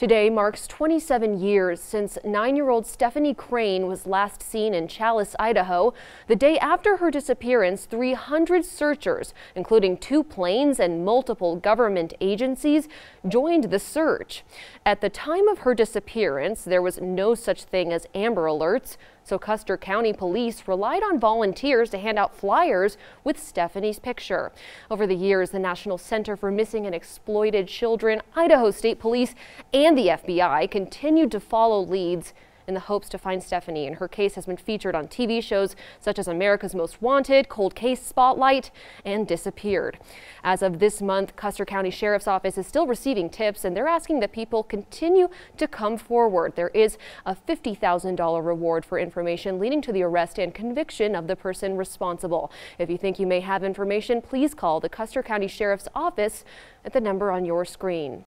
Today marks 27 years since nine-year-old Stephanie Crane was last seen in Challis, Idaho. The day after her disappearance, 300 searchers, including two planes and multiple government agencies, joined the search. At the time of her disappearance, there was no such thing as Amber Alerts, so Custer County Police relied on volunteers to hand out flyers with Stephanie's picture. Over the years, the National Center for Missing and Exploited Children, Idaho State Police, and the FBI continued to follow leads in the hopes to find Stephanie. And her case has been featured on TV shows such as America's Most Wanted, Cold Case Spotlight, and Disappeared. As of this month, Custer County Sheriff's Office is still receiving tips and they're asking that people continue to come forward. There is a $50,000 reward for information leading to the arrest and conviction of the person responsible. If you think you may have information, please call the Custer County Sheriff's Office at the number on your screen.